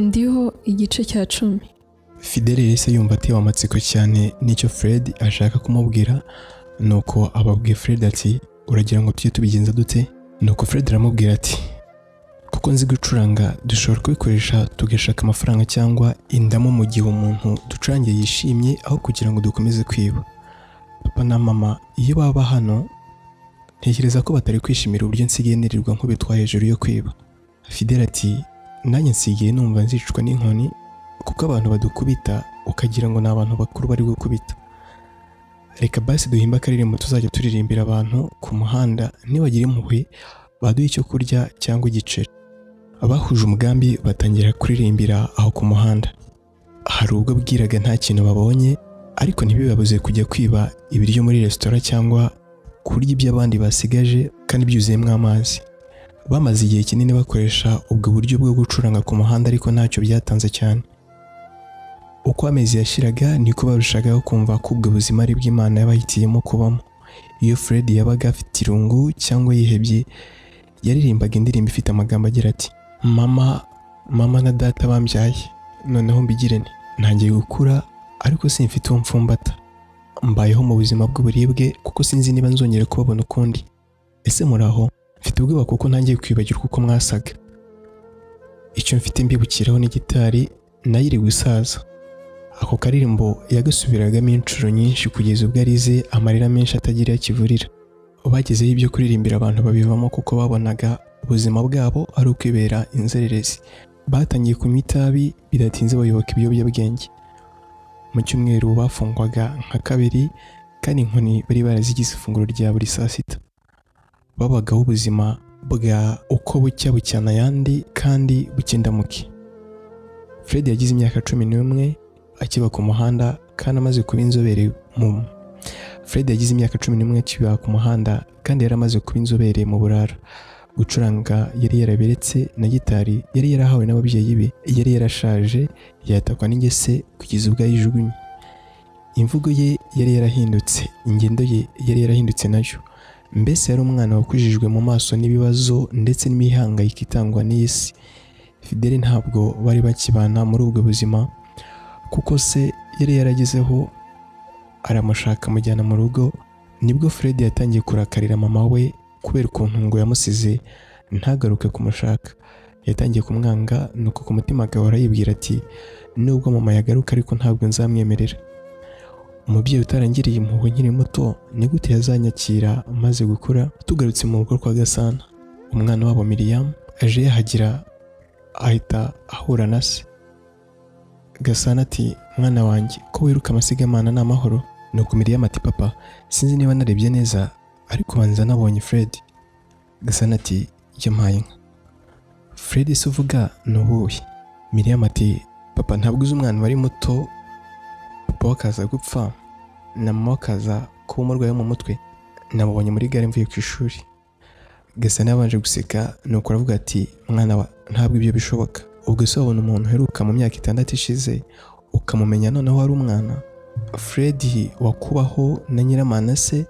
ndiho igice cya cumi. Fidele yahise yumva atewe amatsiko cyane n'icyo fred ashaka kumubwira. Nuko ababwiye fred ati uragira ngo tujye tubigenza dute? Nuko fred aramubwira ati kuko nzi gucuranga dushobora kubikoresha tugashaka amafaranga cyangwa indamu mu gihe umuntu ducurangiye yishimye aho kugira ngo dukomeze kwiba. Papa na mama iyo baba hano ntekereza ko batari kwishimira uburyo nsigaye nirirwa nkubitwa hejuru yo kwiba. Fidele ati nanjye nsigaye numva nzicwa n'inkoni kuko abantu badukubita ukagira ngo ni abantu bakuru bari gukubita. Reka basi duhimba akaririmbo tuzajya turirimbira abantu ku muhanda nibagira impuhwe baduha icyo kurya cyangwa igiceri. Abahuje umugambi batangira kuririmbira aho ku muhanda. Hari ubwo bwiraga nta kintu babonye ariko ntibibabuze kujya kwiba ibiryo muri resitora cyangwa kurya ibyo abandi basigaje kandi byuzuyemo amazi. Bamaze igihe kinini bakoresha ubwo buryo bwo gucuranga ku muhanda ariko ntacyo byatanze cyane. Uko amezi yashiraga niko barushagaho kumva ko ubwo buzima ari bw'imana yabahitiyemo kubamo. Iyo fred yabaga afite irungu cyangwa yihebye yaririmbaga indirimbo ifite amagambo agira ati mama mama na data bambyaye noneho mbigire nti ntangiye gukura ariko simfite uwo mfumbata. Mbayeho mu buzima bw'uburibwe kuko sinzi niba nzongera kubabona ukundi. Ese muraho mfite ubwoba kuko ntangiye kwibagirwa uko mwasaga. Icyo mfite mbibukiraho ni gitari na yo iri gusaza ako karirimbo yagasubiragamo inshuro nyinshi kugeza ubwo arize amarira menshi atagira kivurira bagezeho ibyo kuririmbira abantu babivamo kuko babonaga ubuzima bwabo ari ukwibera inzererezi. Batangiye kunywa itabi bidatinze bayoboka ibiyobyabwenge. Mu cyumweru bafungwaga nka kabiri kandi inkoni bari barazigize ifunguro rya buri saa sita. Babagaho ubuzima bwa uko bucya bucyana ayandi kandi bukindamuke. Fred yagize imyaka cumi n'umwe akiba ku muhanda kandi amaze kuba inzobere mu fred yagize imyaka cumi n'umwe akiba ku muhanda kandi yari amaze kuba inzobere mu burara. Gucuranga yari yarabiretse na gitari yari yarahawe n'ababyeyi be yari yarashaje yatakwa n'ingese kugeza ubwo ayijugunye imvugo ye yari yarahindutse ingendo ye yari yarahindutse na yo. Mbese yari umwana wakujijwe mu maso n'ibibazo ndetse n'imihangayiko itangwa n'isi? Fidele ntabwo bari bakibana muri ubwo buzima kuko se yari yaragezeho aramushaka amujyana mu rugo ni bwo fred yatangiye kurakarira mama we kubera ukuntu ngo yamusize ntagaruke kumushaka. Yatangiye kumwanga nuko ku mutima agahora yibwira ati nubwo mama yagaruka ariko ntabwo nzamwemerera. Umubyeyi utarangiriye impuhwe nkiri muto ni gute yazanyakira amaze gukura? Tugarutse mu rugo rwa gasana. Umwana wabo miriam aje yahagera ahita ahura na se. Gasana ati mwana wanjye ko wiruka amasigamana ni amahoro nuko miriam ati papa sinzi niba narebye neza ariko banza nabonye fred. Gasana ati yampaye inka. Fred se uvuga ni uwuhe miriam ati papa ntabwo uzi umwana wari muto papa akaza gupfa na mama akaza kuba umurwayi wo mu mutwe. Namubonye muri gare mvuye ku ishuri. Gasana yabanje guseka nuko aravuga ati mwana wa ntabwo ibyo bishoboka. Ubwo se wabona umuntu uheruka mu myaka itandatu ishize ukamumenya noneho wari umwana. Fred wakubaho na nyiramana se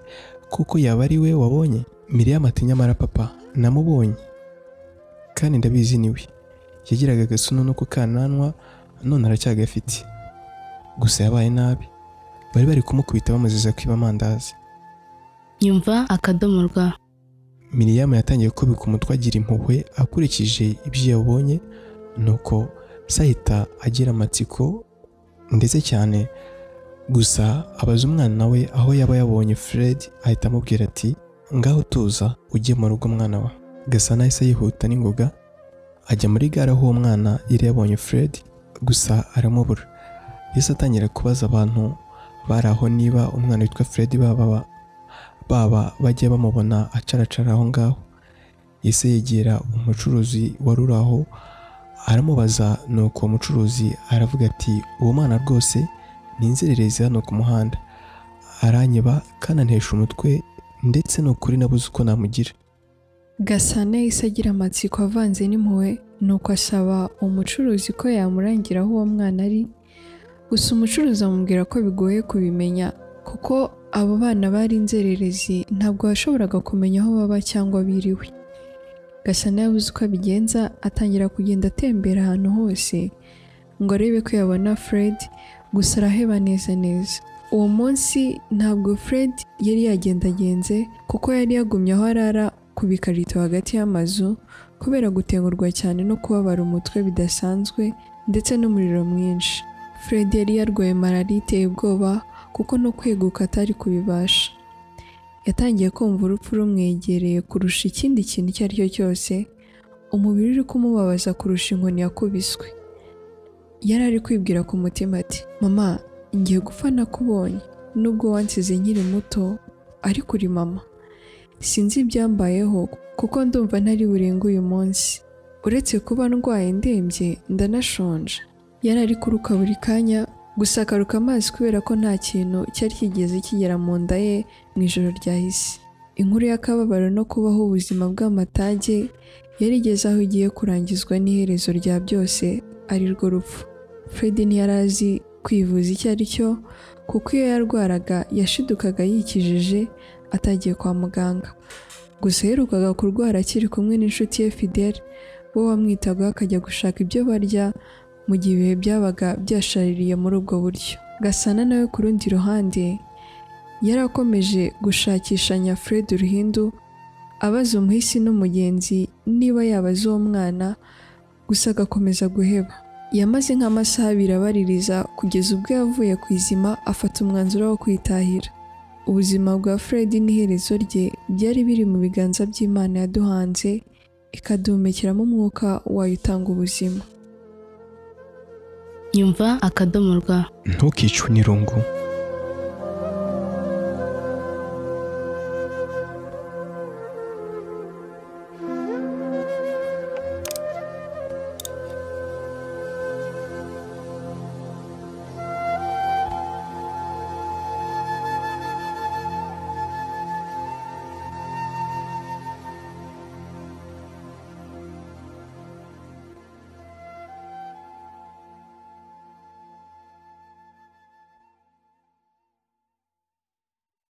kuko yaba ari we wabonye? Miriam ati nyamara papa namubonye. Kandi ndabizi ni we yagiraga agasununu ku kananwa none aracyagafite. Gusa yabaye nabi. Bari bari kumukubita bamuziza kwiba amandazi. Nyumva akadomo rwa miriam yatangiye kubika umutwe agira impuhwe akurikije ibyo yabonye nuko sahita agira amatsiko ndetse cyane. Gusa abaza umwana we aho yaba yabonye fred ahita amubwira ati ngaho tuza ujye mu rugo mwana wa. Gasana yahise yihuta n'ingoga ajya muri gare aho uwo mwana yari yabonye fred gusa aramubura. Yahise atangira kubaza abantu bari aho niba umwana witwa fred baba baba bajya bamubona acaracara aho ngaho. Yahise yegera umucuruzi wari uri aho aramubaza nuko uwo mucuruzi aravuga ati uwo mwana rwose ni inzererezi hano ku muhanda. Aranyeba kandi antesha umutwe ndetse ni ukuri nabuze uko namugira. Gasana yahise agira amatsiko avanze n'impuhwe nuko asaba umucuruzi ko yamurangira aho uwo mwana ari gusa umucuruzi amubwira ko bigoye kubimenya kuko abo bana bari inzererezi ntabwo washoboraga kumenya aho baba cyangwa biriwe. Gasana yabuze uko abigenza atangira kugenda atembera ahantu hose ngo arebe ko yabona fred gusa araheba neza neza. Uwo munsi ntabwo fred yari yagendagenze kuko yari yagumye aho arara ku bikarito hagati y'amazu kubera gutengurwa cyane no kubabara umutwe bidasanzwe ndetse n'umuriro mwinshi. Fred yari yarwaye malariya iteye ubwoba kuko no kweguka atari kubibasha yatangiye kumva urupfu rumwegereye kurusha ikindi kintu icyo ari cyo cyose umubiri uri kumubabaza kurusha inkoni yakubiswe. Yari ari kwibwira ku mutima ati mama ngiye gupfa nakubonye nubwo wansize nkiri muto ariko uri mama. Sinzi ibyambayeho kuko ndumva ntari burenge uyu munsi. Uretse kuba ndwaye ndembye ndanashonje. Yari ari kuruka buri kanya gusa akaruka amazi kubera ko nta kintu cyari kigeze kigera mu nda ye mu ijoro ryahise inkuru y'akababaro no kubaho ubuzima bw'amatage yari igeze aho igiye kurangizwa n'iherezo rya byose ari rwo rupfu. Fred ntiyari azi kwivuza icyo ari cyo kuko iyo yarwaraga yashidukaga yikijije atagiye kwa muganga. Gusa yaherukaga kurwara akiri kumwe n'inshuti ye fidele we wamwitagaho akajya gushaka ibyo barya mu gihe ibihe byabaga byashaririye muri ubwo buryo. Gasana nawe ku rundi ruhande yari akomeje gushakishanya fred uruhindu abaza umuhisi n'umugenzi niba yabaza uwo mwana gusa agakomeza guheba. Yamaze nk'amasaha abiri abaririza kugeza ubwo yavuye ku izima afata umwanzuro wo kwitahira. Ubuzima bwa fred n'iherezo rye byari biri mu biganza by'imana yaduhanze ikaduhumekeramo umwuka wayo utanga ubuzima. Nyumva akadomo rwa ntukicwe n'irungu.